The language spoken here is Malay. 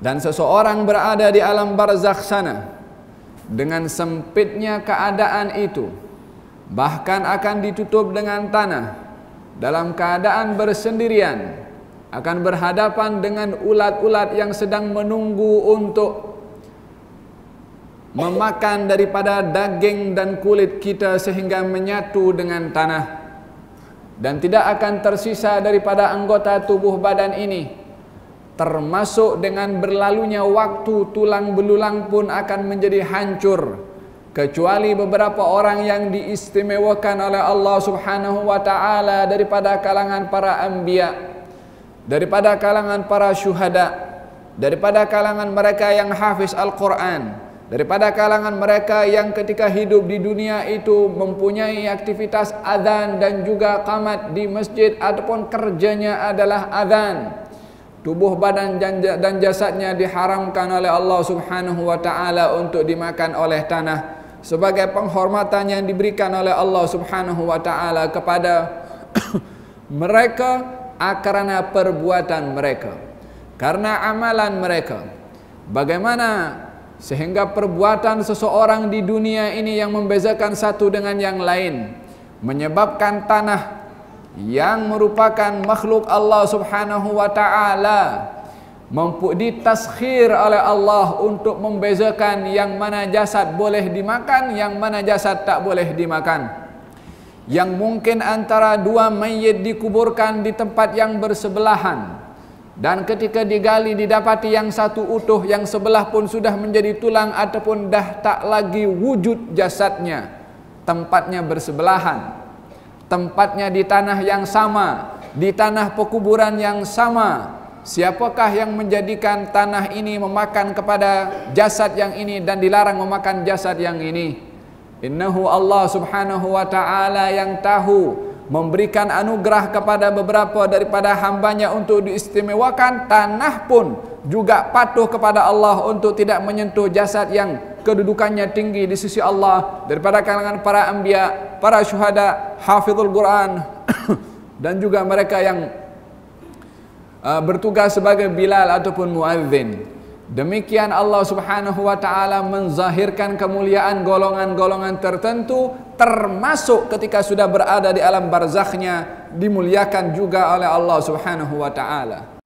dan seseorang berada di alam barzakh sana dengan sempitnya keadaan itu bahkan akan ditutup dengan tanah dalam keadaan bersendirian akan berhadapan dengan ulat-ulat yang sedang menunggu untuk memakan daripada daging dan kulit kita sehingga menyatu dengan tanah. Dan tidak akan tersisa daripada anggota tubuh badan ini termasuk dengan berlalunya waktu tulang belulang pun akan menjadi hancur kecuali beberapa orang yang diistimewakan oleh Allah Subhanahu wa taala daripada kalangan para anbiya daripada kalangan para syuhada daripada kalangan mereka yang hafiz Al-Qur'an daripada kalangan mereka yang ketika hidup di dunia itu mempunyai aktivitas azan dan juga qamat di masjid ataupun kerjanya adalah azan tubuh badan dan jasadnya diharamkan oleh Allah Subhanahu wa taala untuk dimakan oleh tanah sebagai penghormatan yang diberikan oleh Allah Subhanahu wa taala kepada mereka karena perbuatan mereka karena amalan mereka. Bagaimana sehingga perbuatan seseorang di dunia ini yang membezakan satu dengan yang lain menyebabkan tanah yang merupakan makhluk Allah Subhanahu wa taala mampu ditaskhir oleh Allah untuk membezakan yang mana jasad boleh dimakan yang mana jasad tak boleh dimakan. Yang mungkin antara dua mayit dikuburkan di tempat yang bersebelahan dan ketika digali didapati yang satu utuh yang sebelah pun sudah menjadi tulang ataupun dah tak lagi wujud jasadnya tempatnya bersebelahan tempatnya di tanah yang sama, di tanah pekuburan yang sama. Siapakah yang menjadikan tanah ini memakan kepada jasad yang ini dan dilarang memakan jasad yang ini? Innahu Allah subhanahu wa ta'ala yang tahu memberikan anugerah kepada beberapa daripada hambanya untuk diistimewakan tanah pun juga patuh kepada Allah untuk tidak menyentuh jasad yang kedudukannya tinggi di sisi Allah daripada kalangan para anbiya, para syuhada, hafizul Quran dan juga mereka yang uh, bertugas sebagai bilal ataupun muadzin. Demikian Allah Subhanahu wa taala menzahirkan kemuliaan golongan-golongan tertentu termasuk ketika sudah berada di alam barzakhnya dimuliakan juga oleh Allah Subhanahu wa taala.